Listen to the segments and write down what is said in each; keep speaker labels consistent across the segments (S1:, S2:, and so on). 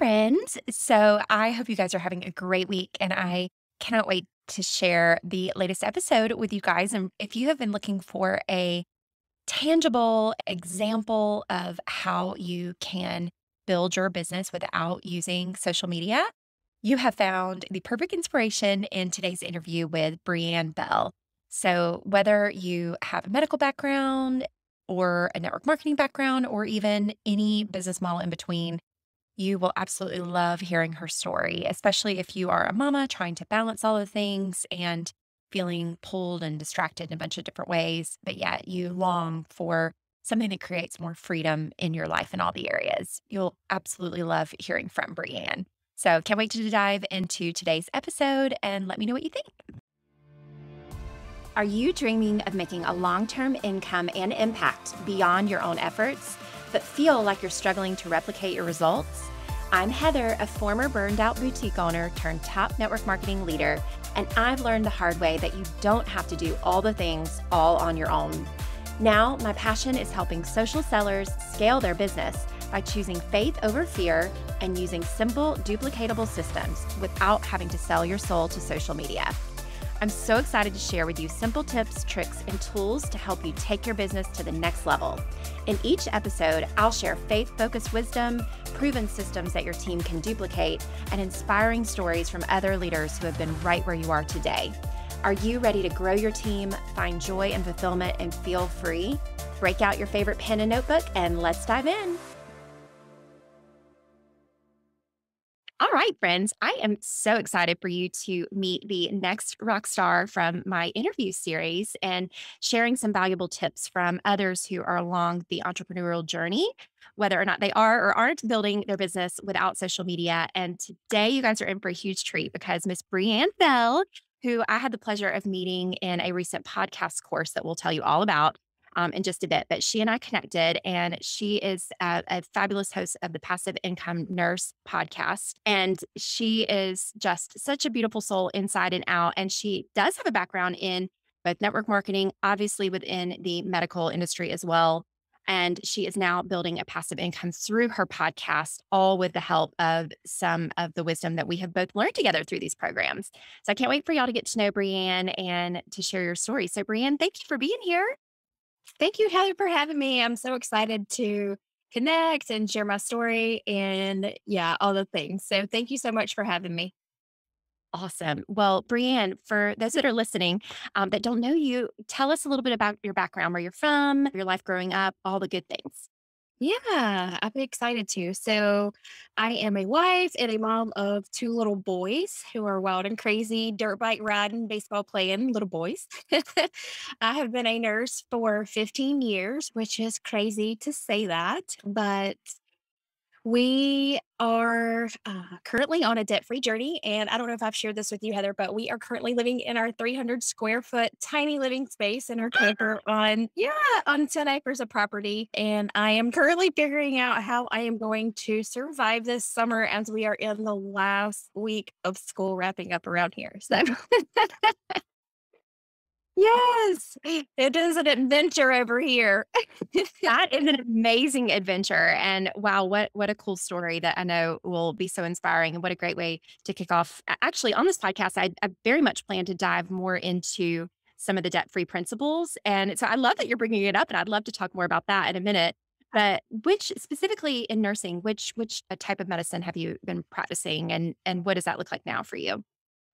S1: friends. So I hope you guys are having a great week and I cannot wait to share the latest episode with you guys. And if you have been looking for a tangible example of how you can build your business without using social media, you have found the perfect inspiration in today's interview with Brianne Bell. So, whether you have a medical background or a network marketing background, or even any business model in between, you will absolutely love hearing her story, especially if you are a mama trying to balance all the things and feeling pulled and distracted in a bunch of different ways, but yet you long for something that creates more freedom in your life in all the areas. You'll absolutely love hearing from Brianne. So, can't wait to dive into today's episode and let me know what you think. Are you dreaming of making a long term income and impact beyond your own efforts, but feel like you're struggling to replicate your results? I'm Heather, a former burned out boutique owner turned top network marketing leader, and I've learned the hard way that you don't have to do all the things all on your own. Now, my passion is helping social sellers scale their business by choosing faith over fear and using simple, duplicatable systems without having to sell your soul to social media. I'm so excited to share with you simple tips, tricks, and tools to help you take your business to the next level. In each episode, I'll share faith focused wisdom, proven systems that your team can duplicate, and inspiring stories from other leaders who have been right where you are today. Are you ready to grow your team, find joy and fulfillment, and feel free? Break out your favorite pen and notebook, and let's dive in. All right, friends, I am so excited for you to meet the next rock star from my interview series and sharing some valuable tips from others who are along the entrepreneurial journey, whether or not they are or aren't building their business without social media. And today, you guys are in for a huge treat because Miss Brianne Bell, who I had the pleasure of meeting in a recent podcast course that we'll tell you all about, um, in just a bit. But she and I connected, and she is a, a, fabulous host of the Passive Income Nurse podcast. And she is just such a beautiful soul inside and out. And she does have a background in both network marketing, obviously within the medical industry as well. And she is now building a passive income through her podcast, all with the help of some of the wisdom that we have both learned together through these programs. So I can't wait for y'all to get to know Brianne and to share your story. So, Brianne, thank you for being here.
S2: Thank you, Heather, for having me. I'm so excited to connect and share my story and yeah, all the things. So thank you so much for having me.
S1: Awesome. Well, Brianne, for those that are listening um, that don't know you, tell us a little bit about your background, where you're from, your life growing up, all the good things.
S2: Yeah, I'm excited to. So, I am a wife and a mom of two little boys who are wild and crazy, dirt bike riding, baseball playing little boys. I have been a nurse for 15 years, which is crazy to say that, but we are uh, currently on a debt free journey. And I don't know if I've shared this with you, Heather, but we are currently living in our 300 square foot tiny living space in our camper on, yeah, on 10 acres of property. And I am currently figuring out how I am going to survive this summer as we are in the last week of school wrapping up around here. So Yes, it is an adventure over here.
S1: That is an amazing adventure. And wow, what what a cool story that I know will be so inspiring and what a great way to kick off. Actually, on this podcast, I, I very much plan to dive more into some of the debt-free principles. And so I love that you're bringing it up and I'd love to talk more about that in a minute. But which specifically in nursing, which which uh, type of medicine have you been practicing and and what does that look like now for you?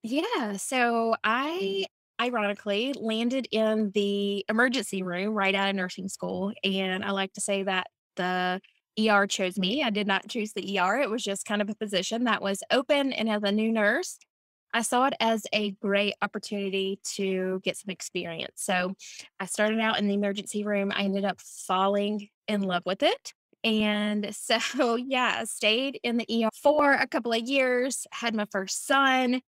S2: Yeah, so I ironically landed in the emergency room right out of nursing school. And I like to say that the ER chose me. I did not choose the ER. It was just kind of a position that was open. And as a new nurse, I saw it as a great opportunity to get some experience. So I started out in the emergency room. I ended up falling in love with it. And so, yeah, stayed in the ER for a couple of years, had my first son,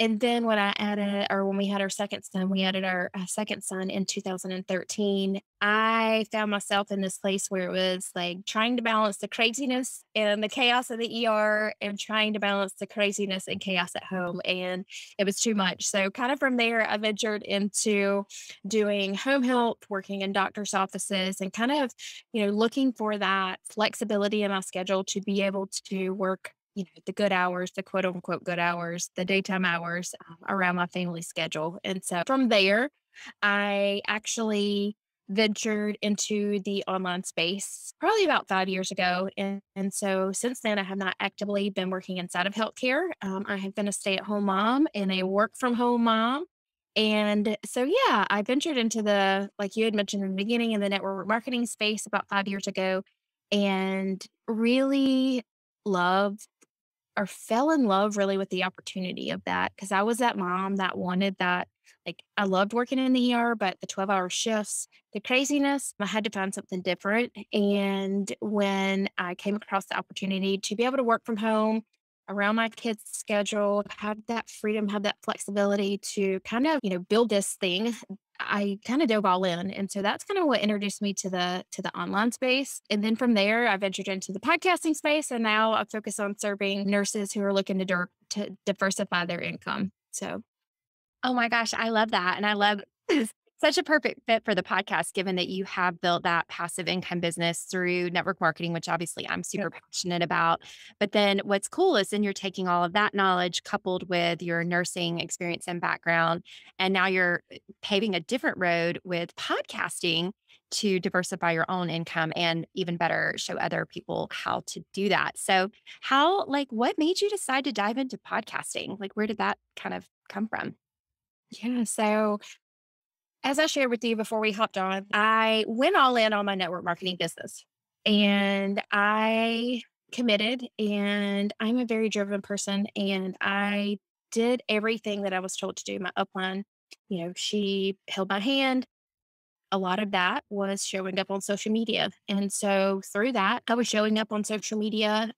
S2: and then when I added, or when we had our second son, we added our uh, second son in 2013. I found myself in this place where it was like trying to balance the craziness and the chaos of the ER and trying to balance the craziness and chaos at home. And it was too much. So, kind of from there, I ventured into doing home health, working in doctor's offices, and kind of, you know, looking for that flexibility in my schedule to be able to work you know, the good hours, the quote unquote good hours, the daytime hours um, around my family schedule. And so from there, I actually ventured into the online space probably about five years ago. And, and so since then, I have not actively been working inside of healthcare. Um, I have been a stay at home mom and a work from home mom. And so, yeah, I ventured into the, like you had mentioned in the beginning, in the network marketing space about five years ago and really loved or fell in love really with the opportunity of that because I was that mom that wanted that. Like, I loved working in the ER, but the 12 hour shifts, the craziness, I had to find something different. And when I came across the opportunity to be able to work from home around my kids' schedule, have that freedom, have that flexibility to kind of, you know, build this thing I kind of dove all in. And so that's kind of what introduced me to the to the online space. And then from there, I ventured into the podcasting space and now I focus on serving nurses who are looking to to diversify their income. So
S1: Oh my gosh, I love that. And I love such a perfect fit for the podcast, given that you have built that passive income business through network marketing, which obviously I'm super yep. passionate about. But then what's cool is then you're taking all of that knowledge coupled with your nursing experience and background. And now you're eh, paving a different road with podcasting to diversify your own income and even better show other people how to do that. So, how, like, what made you decide to dive into podcasting? Like, where did that kind of come from?
S2: Yeah. So as I shared with you before we hopped on, I went all in on my network marketing business and I committed and I'm a very driven person and I did everything that I was told to do. My upline, you know, she held my hand. A lot of that was showing up on social media. And so through that, I was showing up on social media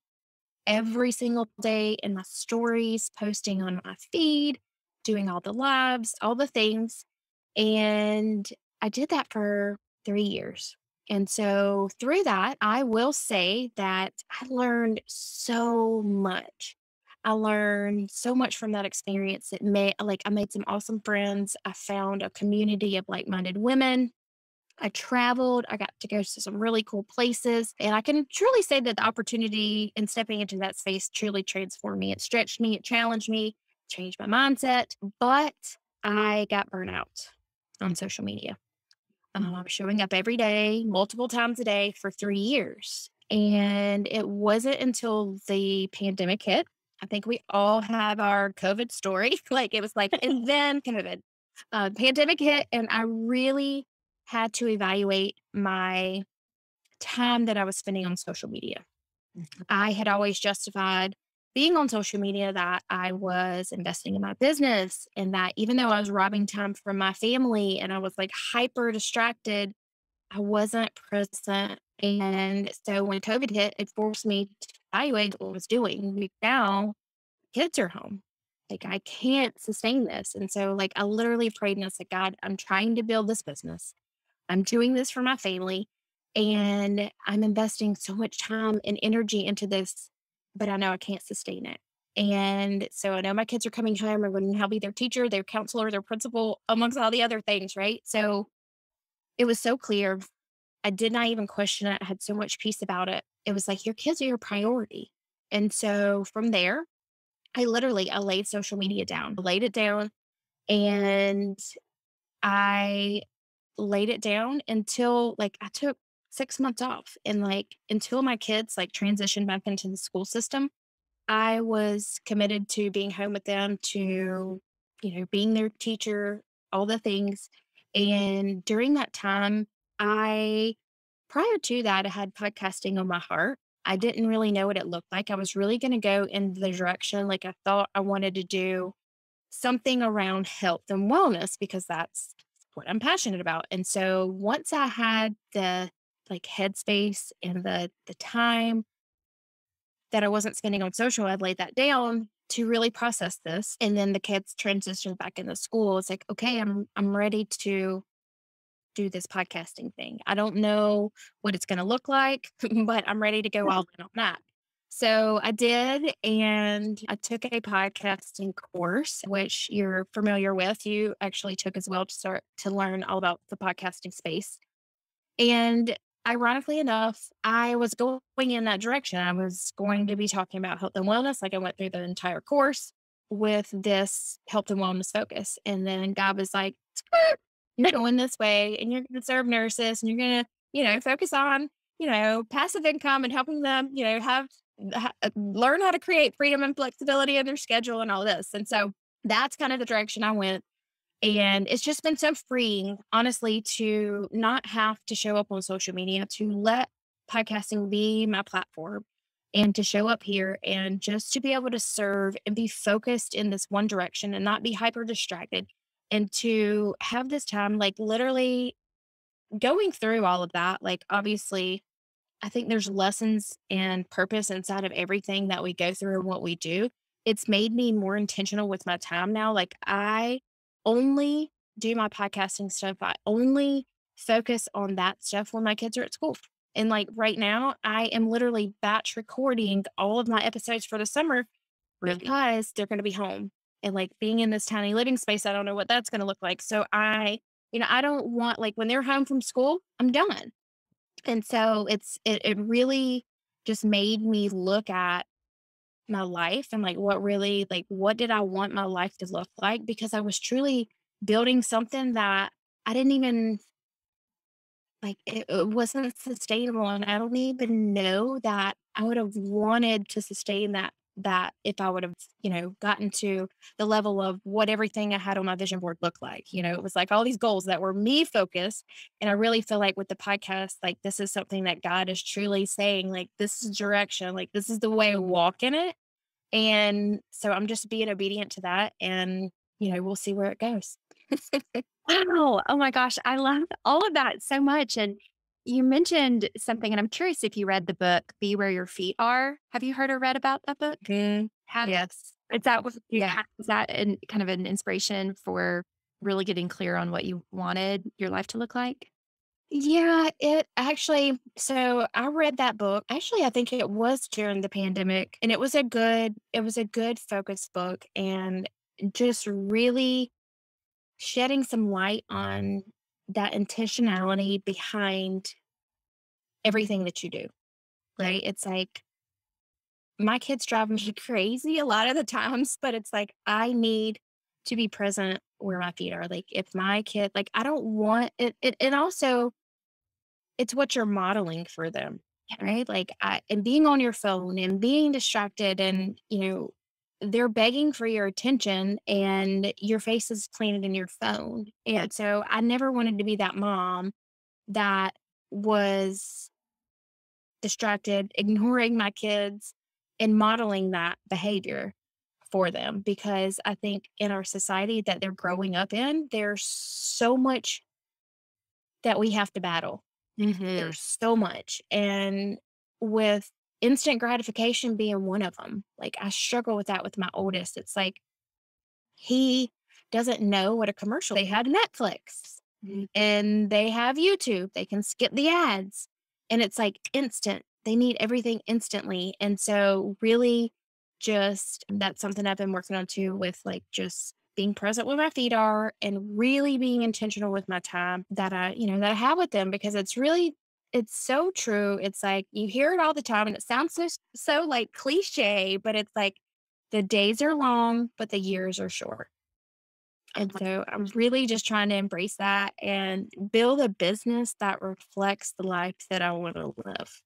S2: every single day in my stories, posting on my feed, doing all the lives, all the things. And I did that for three years. And so through that, I will say that I learned so much. I learned so much from that experience. It made like I made some awesome friends. I found a community of like-minded women. I traveled. I got to go to some really cool places. And I can truly say that the opportunity in stepping into that space truly transformed me. It stretched me, it challenged me, changed my mindset. But I got burnout on social media. Um, was showing up every day, multiple times a day for three years. And it wasn't until the pandemic hit. I think we all have our COVID story. like it was like, and then COVID, uh, pandemic hit, and I really had to evaluate my time that I was spending on social media. Mm-hmm. I had always justified being on social media that I was investing in my business and that even though I was robbing time from my family and I was like hyper distracted, I wasn't present. And so when COVID hit, it forced me to evaluate what I was doing. Now kids are home. Like I can't sustain this. And so like I literally prayed and I said, God, I'm trying to build this business. I'm doing this for my family. And I'm investing so much time and energy into this but I know I can't sustain it. And so I know my kids are coming home. I'm going to be their teacher, their counselor, their principal, amongst all the other things, right? So it was so clear. I did not even question it. I had so much peace about it. It was like, your kids are your priority. And so from there, I literally I laid social media down, laid it down, and I laid it down until like I took six months off. And like until my kids like transitioned back into the school system, I was committed to being home with them, to, you know, being their teacher, all the things. And during that time, I, prior to that, I had podcasting on my heart. I didn't really know what it looked like. I was really going to go in the direction like I thought I wanted to do something around health and wellness because that's what I'm passionate about. And so once I had the like headspace and the the time that I wasn't spending on social, I'd laid that down to really process this. And then the kids transitioned back into school. It's like, okay, I'm I'm ready to do this podcasting thing. I don't know what it's going to look like, but I'm ready to go all in on that. So I did, and I took a podcasting course, which you're familiar with. You actually took as well to start to learn all about the podcasting space. And ironically enough, I was going in that direction. I was going to be talking about health and wellness. Like I went through the entire course with this health and wellness focus. And then God was like, you're going this way and you're going to serve nurses and you're going to, you know, focus on, you know, passive income and helping them, you know, have, ha- uh, learn how to create freedom and flexibility in their schedule and all this. And so that's kind of the direction I went. And it's just been so freeing, honestly, to not have to show up on social media, to let podcasting be my platform and to show up here and just to be able to serve and be focused in this one direction and not be hyper distracted and to have this time like literally going through all of that like obviously i think there's lessons and purpose inside of everything that we go through and what we do. It's made me more intentional with my time now like i only do my podcasting stuff i only focus on that stuff when my kids are at school and like right now i am literally batch recording all of my episodes for the summer
S1: Really?
S2: because they're going to be home and like being in this tiny living space, I don't know what that's going to look like. So I, you know, I don't want like when they're home from school, I'm done. And so it's, it, it really just made me look at my life and like what really, like, what did I want my life to look like? Because I was truly building something that I didn't even like it, it wasn't sustainable and I don't even know that I would have wanted to sustain that that if I would have, you know, gotten to the level of what everything I had on my vision board looked like. You know, it was like all these goals that were me focused. And I really feel like with the podcast, like this is something that God is truly saying, like, this is direction, like, this is the way I mm-hmm. walk in it. And so I'm just being obedient to that. And, you know, we'll see where it goes.
S1: Wow. Oh my gosh. I love all of that so much. And you mentioned something, and I'm curious if you read the book "Be Where Your Feet Are." Have you heard or read about that book?
S2: Mm,
S1: Have
S2: yes.
S1: is that
S2: Yeah.
S1: is that an, kind of an inspiration for really getting clear on what you wanted your life to look like?
S2: Yeah, it actually, so I read that book. Actually, I think it was during the pandemic and it was a good, it was a good focus book and just really shedding some light on that intentionality behind everything that you do, right? It's like my kids drive me crazy a lot of the times, but it's like I need to be present where my feet are. Like if my kid, like I don't want it, it and also it's what you're modeling for them, right? Like I and being on your phone and being distracted and you know, they're begging for your attention and your face is planted in your phone. And so I never wanted to be that mom that was distracted, ignoring my kids and modeling that behavior for them because I think in our society that they're growing up in, there's so much that we have to battle.
S1: Mm-hmm.
S2: There's so much. And with instant gratification being one of them, like I struggle with that with my oldest. It's like he doesn't know what a commercial they had Netflix
S1: Mhm.
S2: and they have YouTube. They can skip the ads and it's like instant. They need everything instantly. And so really just that's something I've been working on too with like just being present where my feet are and really being intentional with my time that I, you know, that I have with them because it's really it's so true. It's like you hear it all the time and it sounds so so like cliche, but it's like the days are long, but the years are short. Oh and so I'm really just trying to embrace that and build a business that reflects the life that I want to live.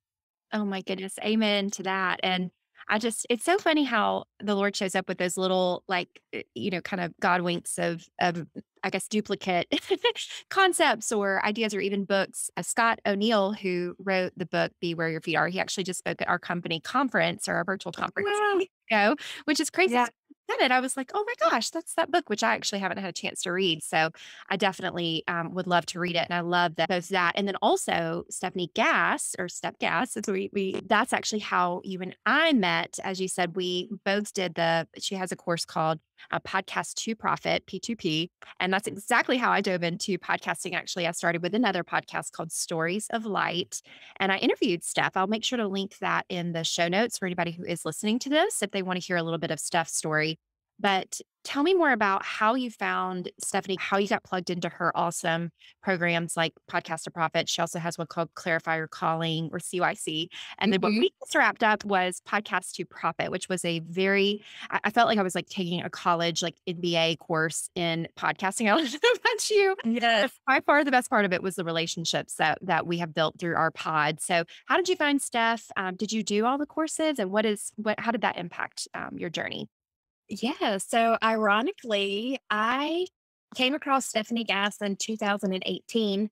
S1: Oh my goodness. Amen to that. And I just, it's so funny how the Lord shows up with those little, like, uh, you know, kind of God winks of, of, I guess, duplicate concepts or ideas or even books. Uh, Scott O'Neill, who wrote the book Be Where Your Feet Are, he actually just spoke at our company conference or our virtual conference
S2: Wow.
S1: ago, which is crazy.
S2: Yeah.
S1: Said it, I was like, oh my gosh, that's that book, which I actually haven't had a chance to read. So I definitely um, would love to read it. And I love that both that and then also Stephanie Gass or Steph Gass. We we that's actually how you and I met. As you said, we both did the she has a course called uh, Podcast to Profit, P2P. And that's exactly how I dove into podcasting. Actually, I started with another podcast called Stories of Light. And I interviewed Steph. I'll make sure to link that in the show notes for anybody who is listening to this if they want to hear a little bit of Steph's story. But tell me more about how you found Stephanie, how you got plugged into her awesome programs like Podcast to Profit. She also has one called Clarify Your Calling or CYC. And then what
S2: Mhm.
S1: we just wrapped up was Podcast to Profit, which was a very, I, I felt like I was like taking a college, like MBA course in podcasting. I don't know about you.
S2: Yes.
S1: By far, the best part of it was the relationships that that we have built through our pod. So, how did you find Steph? Um, did you do all the courses, and what is what? How did that impact um, your journey?
S2: Yeah. So ironically, I came across Stephanie Gass in 2018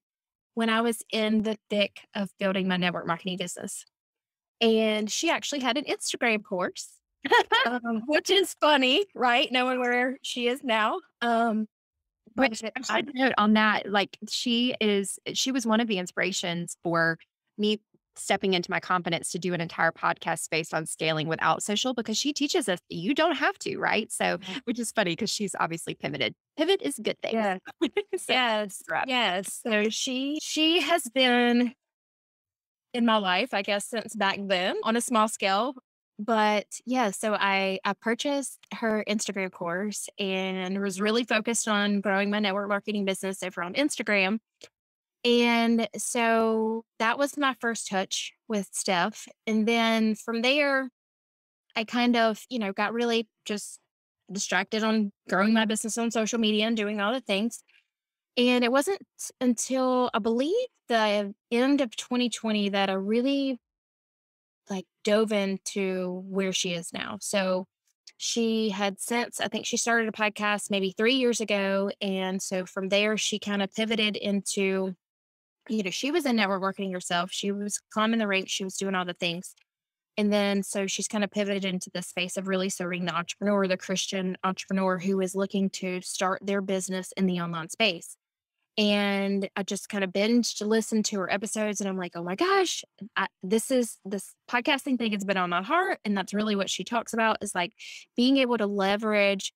S2: when I was in the thick of building my network marketing business. And she actually had an Instagram course, um, which is funny, right? Knowing where she is now. Um, but
S1: I, note on that, like she is, she was one of the inspirations for me stepping into my confidence to do an entire podcast based on scaling without social because she teaches us you don't have to, right? So,
S2: Mhm.
S1: which is funny because she's obviously pivoted. Pivot is a good thing.
S2: yeah,
S1: So,
S2: yes, yes. So she she has been in my life, I guess, since back then on a small scale. But yeah, so I I purchased her Instagram course and was really focused on growing my network marketing business over on Instagram. And so that was my first touch with Steph. And then from there, I kind of, you know, got really just distracted on growing my business on social media and doing all the things. And it wasn't until I believe the end of 2020 that I really like dove into where she is now. So she had since, I think she started a podcast maybe three years ago. And so from there, she kind of pivoted into, you know, she was in network marketing herself. She was climbing the ranks, she was doing all the things. And then so she's kind of pivoted into the space of really serving the entrepreneur, the Christian entrepreneur who is looking to start their business in the online space. And I just kind of binged, listened to her episodes, and I'm like, oh my gosh, I, this is this podcasting thing has been on my heart. And that's really what she talks about is like being able to leverage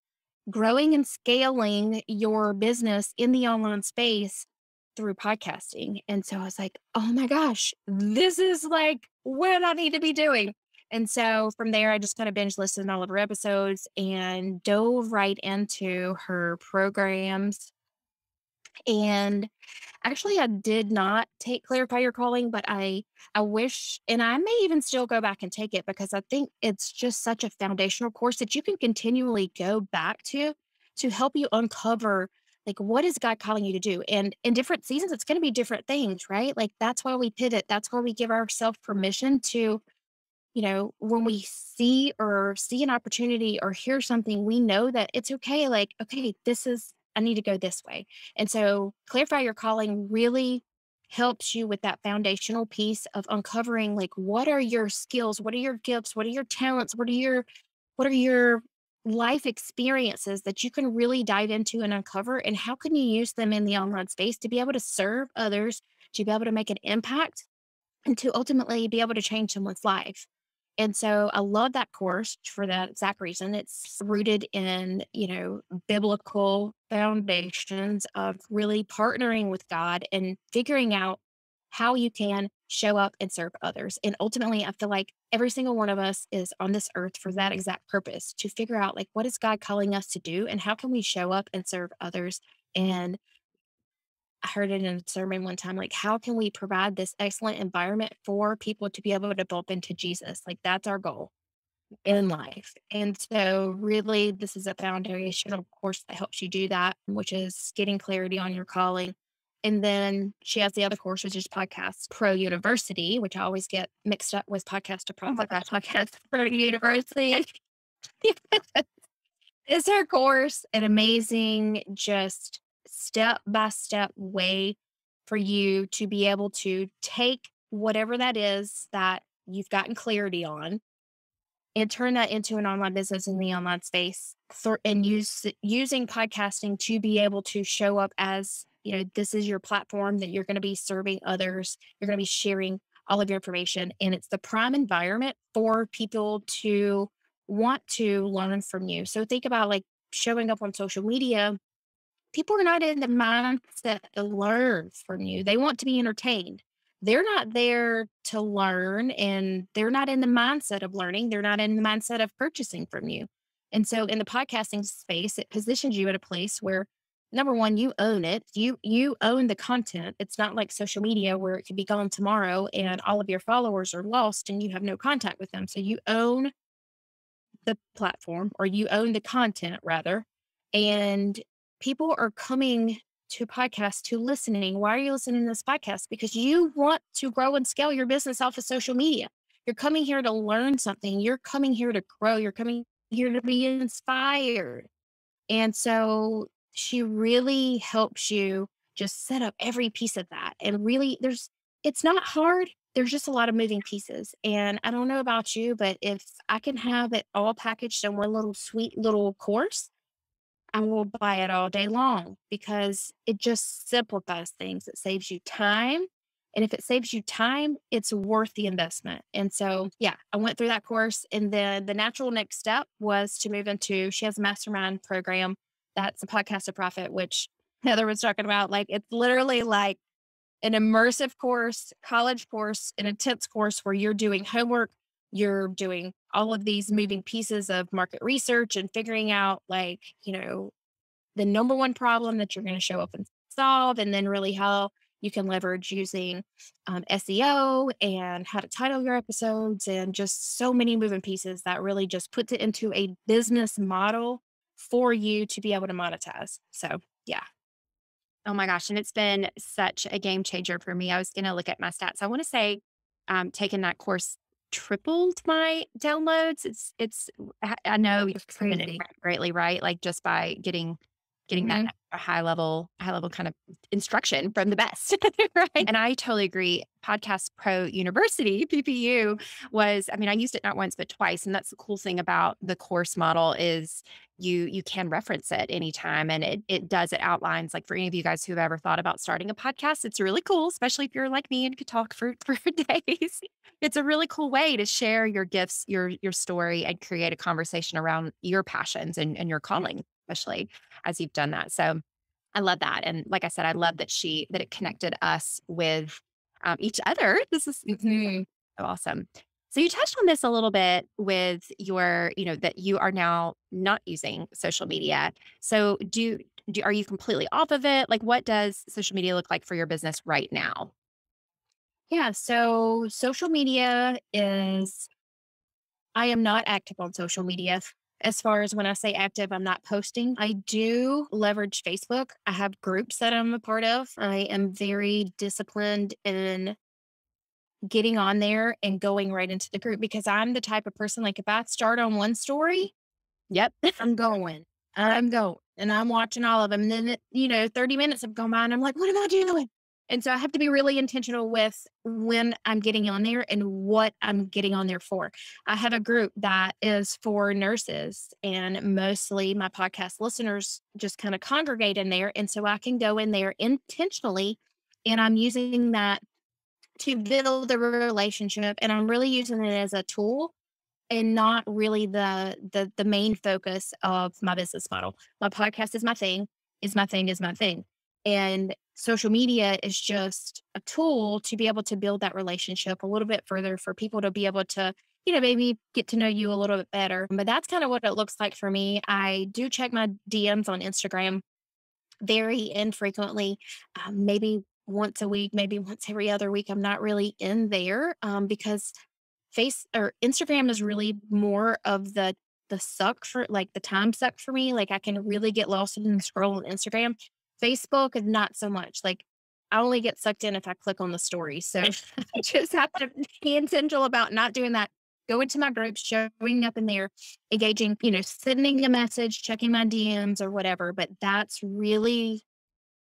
S2: growing and scaling your business in the online space through podcasting. And so I was like, oh my gosh, this is like what I need to be doing. And so from there, I just kind of binge listened all of her episodes and dove right into her programs. And actually, I did not take Clarify Your Calling, but I I wish, and I may even still go back and take it because I think it's just such a foundational course that you can continually go back to to help you uncover like what is God calling you to do? And in different seasons, it's going to be different things, right? Like that's why we pivot. That's why we give ourselves permission to, you know, when we see or see an opportunity or hear something, we know that it's okay. Like, okay, this is, I need to go this way. And so clarify your calling really helps you with that foundational piece of uncovering like what are your skills what are your gifts what are your talents what are your what are your life experiences that you can really dive into and uncover and how can you use them in the online space to be able to serve others to be able to make an impact and to ultimately be able to change someone's life. And so i love that course for that exact reason. It's rooted in you know biblical foundations of really partnering with god and figuring out how you can show up and serve others. And ultimately, I feel like every single one of us is on this earth for that exact purpose to figure out like what is God calling us to do and how can we show up and serve others. And I heard it in a sermon one time like, how can we provide this excellent environment for people to be able to bump into Jesus? Like, that's our goal in life. And so, really, this is a foundational of course that helps you do that, which is getting clarity on your calling. And then she has the other course, which is Podcast Pro University, which I always get mixed up with Podcast to
S1: Oh
S2: Profit.
S1: gosh.
S2: Podcast Pro University is her course, an amazing, just step by step way for you to be able to take whatever that is that you've gotten clarity on and turn that into an online business in the online space and use using podcasting to be able to show up as you know this is your platform that you're going to be serving others you're going to be sharing all of your information and it's the prime environment for people to want to learn from you. So think about like showing up on social media people are not in the mindset to learn from you. They want to be entertained they're not there to learn and they're not in the mindset of learning they're not in the mindset of purchasing from you And so in the podcasting space, it positions you at a place where number one, you own it. You you own the content. It's not like social media where it could be gone tomorrow and all of your followers are lost and you have no contact with them. So you own the platform or you own the content rather. And people are coming to podcasts to listening. Why are you listening to this podcast? Because you want to grow and scale your business off of social media. You're coming here to learn something. You're coming here to grow. You're coming here to be inspired. And so she really helps you just set up every piece of that. And really, there's, it's not hard. There's just a lot of moving pieces. And I don't know about you, but if I can have it all packaged in one little sweet little course, I will buy it all day long because it just simplifies things. It saves you time. And if it saves you time, it's worth the investment. And so, yeah, I went through that course. And then the natural next step was to move into, she has a mastermind program that's a podcast to profit, which Heather was talking about. Like, it's literally like an immersive course, college course, an intense course where you're doing homework, you're doing all of these moving pieces of market research and figuring out, like, you know, the number one problem that you're going to show up and solve, and then really how you can leverage using um, SEO and how to title your episodes, and just so many moving pieces that really just puts it into a business model for you to be able to monetize. So, yeah.
S1: Oh my gosh. And it's been such a game changer for me. I was going to look at my stats. I want to say, um, taking that course tripled my downloads. It's, it's, I know you've greatly, right? Like just by getting getting mm-hmm. that high level, high level kind of instruction from the best. right. And I totally agree. Podcast Pro University, PPU, was, I mean, I used it not once, but twice. And that's the cool thing about the course model is you you can reference it anytime. And it it does, it outlines like for any of you guys who've ever thought about starting a podcast, it's really cool, especially if you're like me and could talk for, for days. It's a really cool way to share your gifts, your your story, and create a conversation around your passions and, and your calling especially as you've done that. So I love that. And like I said, I love that she, that it connected us with um, each other. This is mm-hmm. so awesome. So you touched on this a little bit with your, you know, that you are now not using social media. So do, do are you completely off of it? Like what does social media look like for your business right now?
S2: Yeah, so social media is I am not active on social media as far as when I say active, I'm not posting. I do leverage Facebook. I have groups that I'm a part of. I am very disciplined in getting on there and going right into the group because I'm the type of person like if I start on one story,
S1: yep,
S2: I'm going. I'm going and I'm watching all of them. And then, it, you know, 30 minutes have gone by and I'm like, what am I doing? And so I have to be really intentional with when I'm getting on there and what I'm getting on there for. I have a group that is for nurses, and mostly my podcast listeners just kind of congregate in there. And so I can go in there intentionally, and I'm using that to build a relationship. And I'm really using it as a tool and not really the the the main focus of my business model. My podcast is my thing, is my thing, is my thing. And social media is just a tool to be able to build that relationship a little bit further for people to be able to you know maybe get to know you a little bit better. But that's kind of what it looks like for me. I do check my dms on instagram very infrequently um, maybe once a week maybe once every other week. I'm not really in there um, because face or instagram is really more of the the suck for like the time suck for me. Like i can really get lost in scroll on instagram Facebook is not so much. Like I only get sucked in if I click on the story. So I just have to be intentional about not doing that. Go into my group, showing up in there, engaging, you know, sending a message, checking my DMs or whatever. But that's really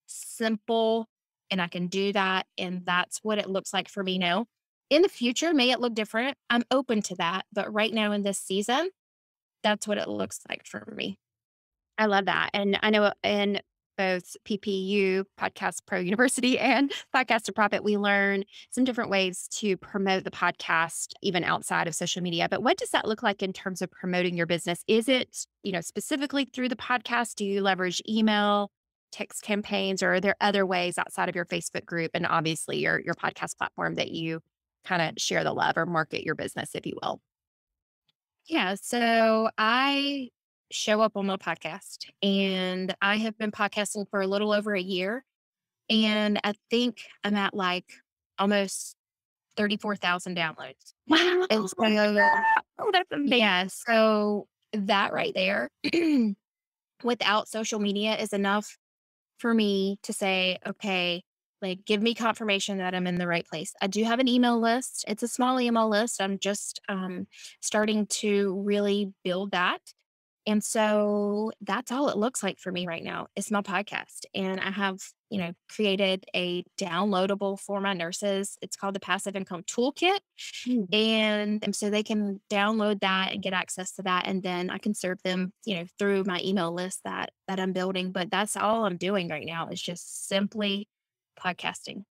S2: simple and I can do that. And that's what it looks like for me now. In the future, may it look different? I'm open to that. But right now in this season, that's what it looks like for me.
S1: I love that. And I know in both PPU, Podcast Pro University, and Podcast to Profit, we learn some different ways to promote the podcast, even outside of social media. But what does that look like in terms of promoting your business? Is it, you know, specifically through the podcast? Do you leverage email, text campaigns, or are there other ways outside of your Facebook group and obviously your your podcast platform that you kind of share the love or market your business, if you will?
S2: Yeah. So I show up on my podcast. And I have been podcasting for a little over a year. And I think I'm at like almost 34,000 downloads.
S1: Wow.
S2: And so,
S1: Oh, that's amazing.
S2: yeah, so that right there, without social media, is enough for me to say, okay, like give me confirmation that I'm in the right place. I do have an email list. It's a small email list. I'm just um, starting to really build that. And so that's all it looks like for me right now. It's my podcast. And I have, you know, created a downloadable for my nurses. It's called the Passive Income Toolkit.
S1: Mm.
S2: And, and so they can download that and get access to that. And then I can serve them, you know, through my email list that that I'm building. But that's all I'm doing right now is just simply podcasting.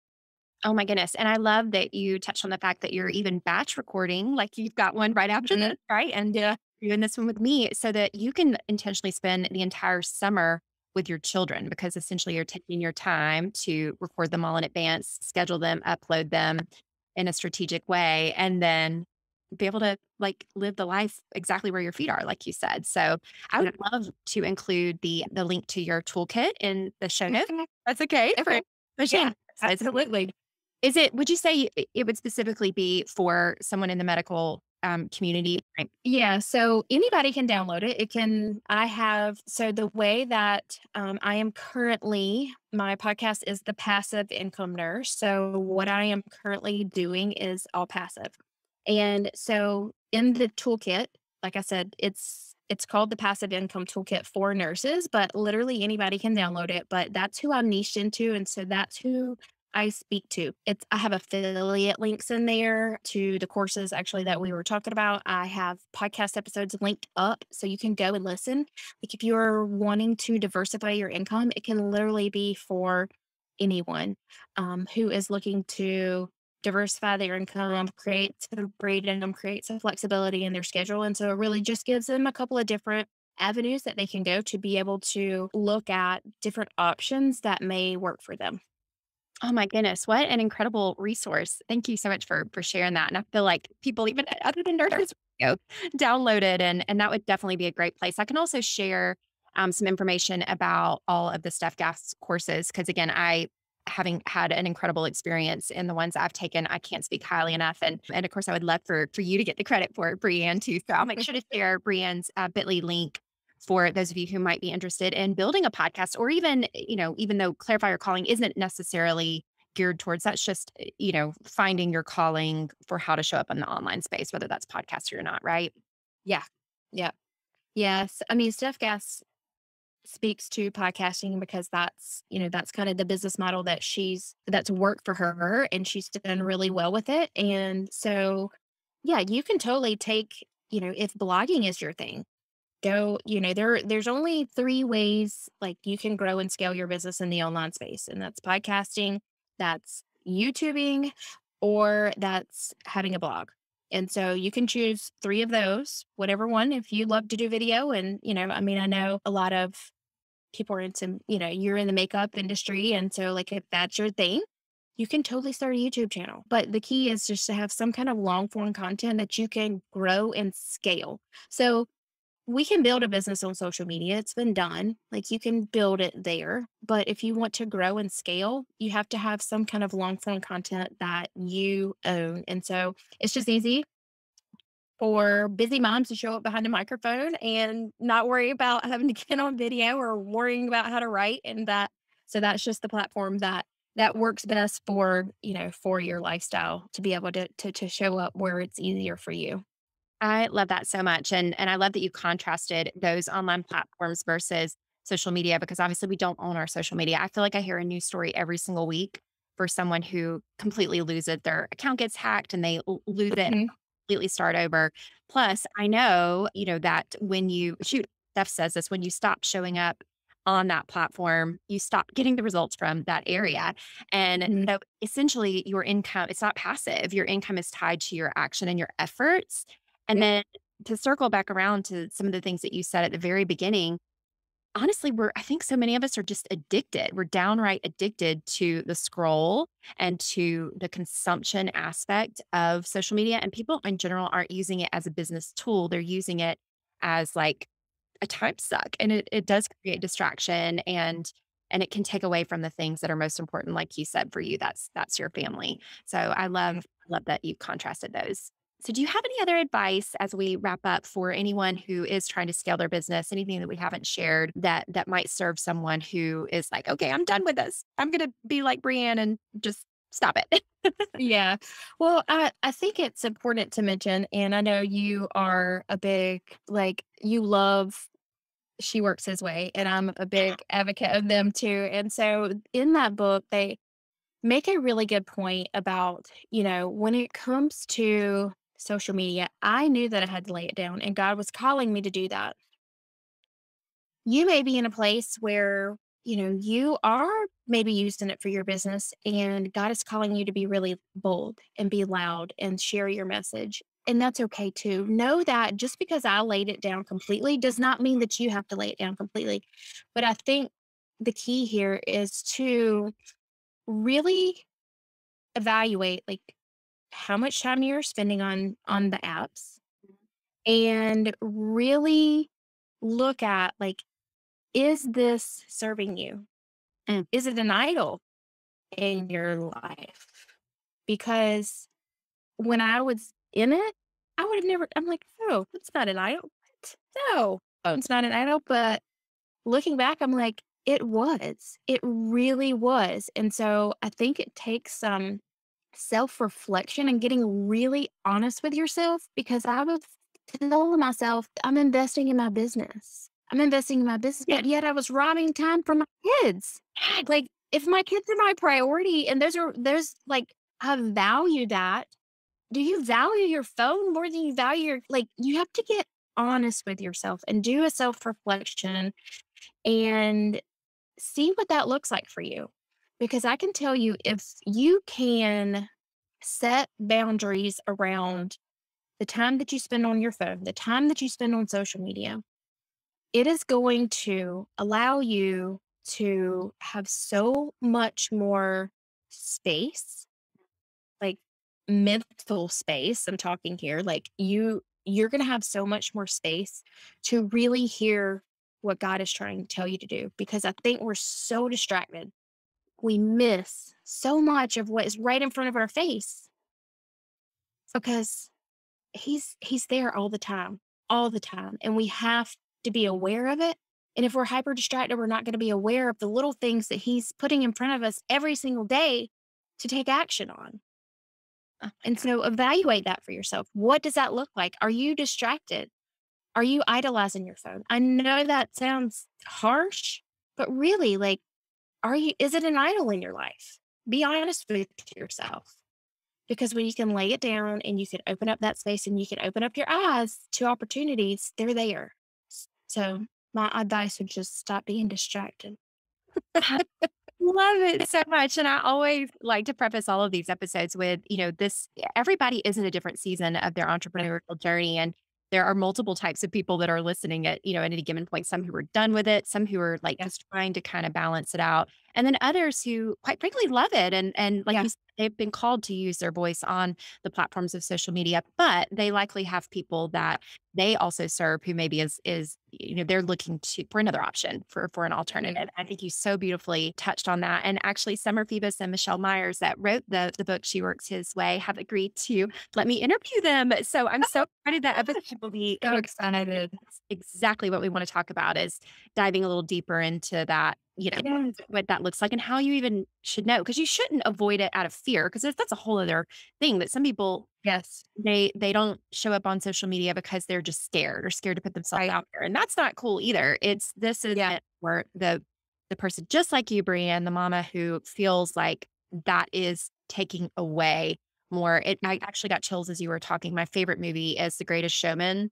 S1: Oh my goodness. And I love that you touched on the fact that you're even batch recording, like you've got one right after
S2: Mhm.
S1: this, right? And
S2: Yeah.
S1: Doing this one with me so that you can intentionally spend the entire summer with your children because essentially you're taking your time to record them all in advance, schedule them, upload them in a strategic way, and then be able to like live the life exactly where your feet are, like you said. So I would love to include the the link to your toolkit in the show notes. That's okay. But
S2: Yeah,
S1: yeah, so it's-
S2: Absolutely.
S1: is it, would you say it would specifically be for someone in the medical um, community? Right.
S2: Yeah, so anybody can download it. It can, I have, so the way that um, I am currently, my podcast is the passive income nurse. So what I am currently doing is all passive. And so in the toolkit, like I said, it's it's called the passive income toolkit for nurses, but literally anybody can download it. But that's who I'm niched into. And so that's who I speak to. It's I have affiliate links in there to the courses actually that we were talking about. I have podcast episodes linked up so you can go and listen. Like if you're wanting to diversify your income, it can literally be for anyone um, who is looking to diversify their income, create some freedom, create some flexibility in their schedule. And so it really just gives them a couple of different avenues that they can go to be able to look at different options that may work for them.
S1: Oh my goodness, what an incredible resource. Thank you so much for for sharing that. And I feel like people even other than nurses you know, download it and and that would definitely be a great place. I can also share um, some information about all of the Steph Gass courses because again, I having had an incredible experience in the ones I've taken, I can't speak highly enough. And and of course, I would love for for you to get the credit for it, Brianne too. So I'll make sure to share Brianne's uh, Bitly link for those of you who might be interested in building a podcast or even you know even though clarify your calling isn't necessarily geared towards that's just eh, you know finding your calling for how to show up in the online space whether that's podcast or not right
S2: Yeah. Yeah. Yes. I mean, Steph Gass speaks to podcasting because that's, you know, that's kind of the business model that she's, that's worked for her and she's done really well with it. And so, yeah, you can totally take, you know, if blogging is your thing, go, you know, there, there's only three ways like you can grow and scale your business in the online space. And that's podcasting, that's YouTubing, or that's having a blog. And so you can choose three of those, whatever one, if you love to do video. And, you know, I mean, I know a lot of people are into, you know, you're in the makeup industry. And so, like, if that's your thing, you can totally start a YouTube channel. But the key is just to have some kind of long form content that you can grow and scale. So we can build a business on social media. It's been done. Like you can build it there. But if you want to grow and scale, you have to have some kind of long form content that you own. And so it's just easy for busy moms to show up behind a microphone and not worry about having to get on video or worrying about how to write. And that, so that's just the platform that that works best for, you know, for your lifestyle to be able to, to, to show up where it's easier for you.
S1: I love that so much and and i love that you contrasted those online platforms versus social media because obviously we don't own our social media i feel like i hear a new story every single week for someone who completely loses their account gets hacked and they lose it
S2: Mhm.
S1: completely start over. Plus, I know, you know, that when you shoot, Steph says this, when you stop showing up on that platform, you stop getting the results from that area. And
S2: Mhm.
S1: so essentially your income, it's not passive. Your income is tied to your action and your efforts. And then to circle back around to some of the things that you said at the very beginning, honestly, we're, I think so many of us are just addicted. We're downright addicted to the scroll and to the consumption aspect of social media. And people in general aren't using it as a business tool. They're using it as like a time suck and it, it does create distraction and and it can take away from the things that are most important like you said for you that's that's your family so i love love that you contrasted those so do you have any other advice as we wrap up for anyone who is trying to scale their business anything that we haven't shared that that might serve someone who is like okay i'm done with this i'm gonna be like brianne and just stop it
S2: Yeah. Well, I I think it's important to mention, and I know you are a big like you love She Works His Way, and I'm a big advocate of them too. And so in that book, they make a really good point about, you know, when it comes to social media, I knew that I had to lay it down, and God was calling me to do that. You may be in a place where, you know, you are maybe using it for your business and God is calling you to be really bold and be loud and share your message. And that's okay too. Know that just because I laid it down completely does not mean that you have to lay it down completely. But I think the key here is to really evaluate like how much time you're spending on on the apps and really look at like is this serving you?
S1: Mm.
S2: Is it an idol in your life? Because when I was in it, I would have never, I'm like, oh, it's not an idol. No,
S1: Oh.
S2: it's not an idol. But looking back, I'm like, it was. It really was. And so I think it takes some self reflection and getting really honest with yourself because I was telling myself, I'm investing in my business. I'm investing in my business,
S1: Yeah.
S2: but yet I was robbing time from my kids. Like, if my kids are my priority and those are, there's like, I value that. Do you value your phone more than you value your, like, you have to get honest with yourself and do a self reflection and see what that looks like for you. Because I can tell you, if you can set boundaries around the time that you spend on your phone, the time that you spend on social media, it is going to allow you to have so much more space, like mental space. I'm talking here, like you, you're going to have so much more space to really hear what God is trying to tell you to do because I think we're so distracted. We miss so much of what is right in front of our face because he's he's there all the time, all the time, and we have to be aware of it. And if we're hyper distracted, we're not going to be aware of the little things that he's putting in front of us every single day to take action on.
S1: Uh,
S2: And so evaluate that for yourself. What does that look like? Are you distracted? Are you idolizing your phone? I know that sounds harsh, but really, like, are you, is it an idol in your life? Be honest with yourself. Because when you can lay it down and you can open up that space and you can open up your eyes to opportunities, they're there. So, my advice would just stop being distracted.
S1: I love it so much. And I always like to preface all of these episodes with, you know, this everybody is in a different season of their entrepreneurial journey. And there are multiple types of people that are listening at, you know, at any given point. Some who are done with it, some who are like
S2: Yeah.
S1: just trying to kind of balance it out. And then others who quite frankly love it. And and like
S2: Yeah.
S1: you said, they've been called to use their voice on the platforms of social media, but they likely have people that they also serve who maybe is is you know they're looking to for another option for for an alternative. I think you so beautifully touched on that. And actually, Summer Phoebus and Michelle Myers that wrote the the book "She Works His Way" have agreed to let me interview them. So I'm so excited that episode will be
S2: So excited.
S1: exactly what we want to talk about is diving a little deeper into that. You know what that looks like and how you even should know because you shouldn't avoid it out of fear because that's a whole other thing that some people
S2: Yes.
S1: they they don't show up on social media because they're just scared or scared to put themselves
S2: Right.
S1: out there. And that's not cool either. It's this is
S2: Yeah.
S1: where the the person just like you, Brianne, the mama who feels like that is taking away more. It I actually got chills as you were talking. My favorite movie is The Greatest Showman.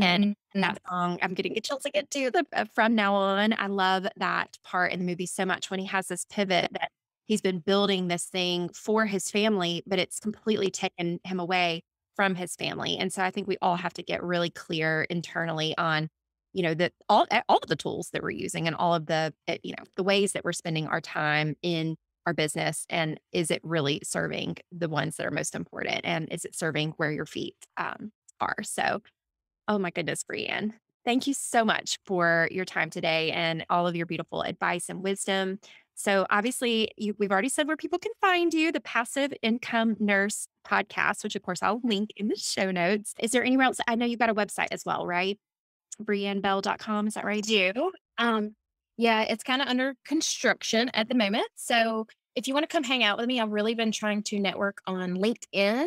S1: And
S2: Mhm.
S1: that song, I'm getting chills again too. The uh, from now on, I love that part in the movie so much when he has this pivot that he's been building this thing for his family, but it's completely taken him away from his family. And so I think we all have to get really clear internally on, you know, that all all of the tools that we're using and all of the eh, you know the ways that we're spending our time in our business and is it really serving the ones that are most important and is it serving where your feet um, are so Oh my goodness, Brianne. Thank you so much for your time today and all of your beautiful advice and wisdom. So, obviously, you, we've already said where people can find you the Passive Income Nurse podcast, which of course I'll link in the show notes. Is there anywhere else? I know you've got a website as well, right? BrianneBell.com. Is that right?
S2: I do. Um, yeah, it's kind of under construction at the moment. So if you want to come hang out with me, I've really been trying to network on LinkedIn.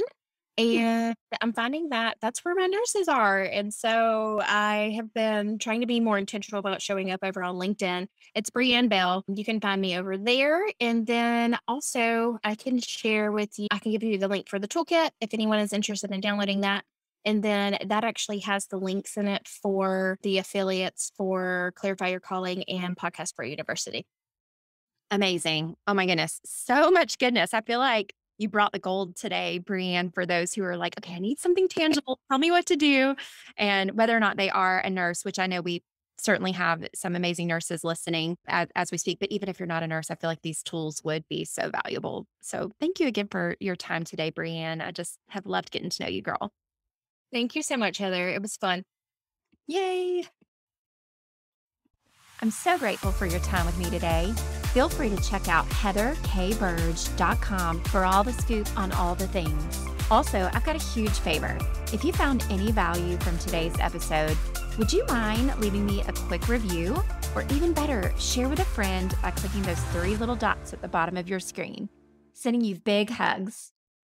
S2: Mm-hmm. And I'm finding that that's where my nurses are. And so I have been trying to be more intentional about showing up over on LinkedIn. It's Brianne Bell. You can find me over there. And then also, I can share with you, I can give you the link for the toolkit if anyone is interested in downloading that. And then that actually has the links in it for the affiliates for Clarify Your Calling and Podcast for University.
S1: Amazing. Oh my goodness. So much goodness. I feel like you brought the gold today, Brianne, for those who are like, okay, I need something tangible. Tell me what to do. And whether or not they are a nurse, which I know we certainly have some amazing nurses listening as, as, we speak. But even if you're not a nurse, I feel like these tools would be so valuable. So thank you again for your time today, Brianne. I just have loved getting to know you, girl.
S2: Thank you so much, Heather. It was fun.
S1: Yay. I'm so grateful for your time with me today. Feel free to check out heatherkburge.com for all the scoop on all the things. Also, I've got a huge favor. If you found any value from today's episode, would you mind leaving me a quick review? Or even better, share with a friend by clicking those three little dots at the bottom of your screen. Sending you big hugs.